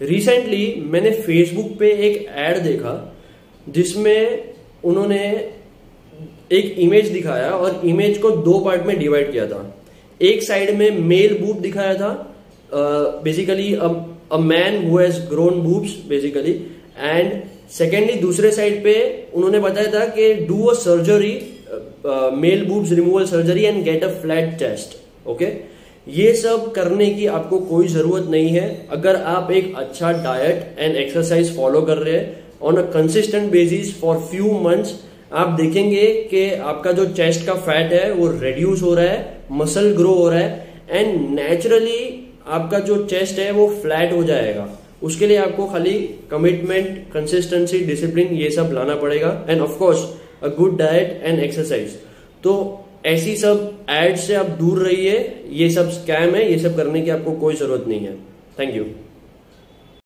Recently मैंने Facebook पे एक एड देखा, जिसमें उन्होंने एक इमेज दिखाया और इमेज को दो पार्ट में डिवाइड किया था। एक साइड में मेल बूब दिखाया था basically a man who has grown boobs basically and secondly दूसरे साइड पे उन्होंने बताया था कि do a surgery male boobs removal surgery and get a flat chest okay ये सब करने की आपको कोई ज़रूरत नहीं है। अगर आप एक अच्छा डाइट एंड एक्सरसाइज फॉलो कर रहे हैं on a consistent basis for few months आप देखेंगे कि आपका जो चेस्ट का फैट है, वो रिड्यूस हो रहा है मसल ग्रो हो रहा है एंड नेचुरली आपका जो चेस्ट है, वो फ्लैट हो जाएगा। उसके लिए आपको खाली कमिटमेंट कंसिस्टेंसी डिसिप्लिन ये सब लाना पड़ेगा। And of course a good diet and exercise तो ऐसी सब एड से आप दूर रहिए, ये सब स्कैम है, ये सब करने की आपको कोई ज़रूरत नहीं है। Thank you